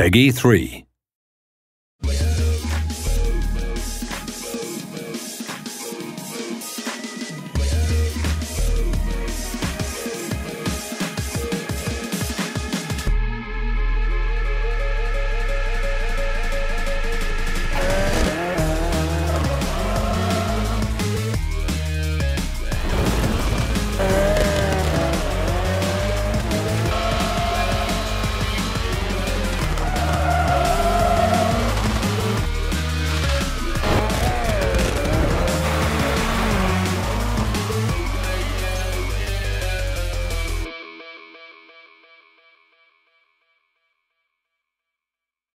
Peggy 3.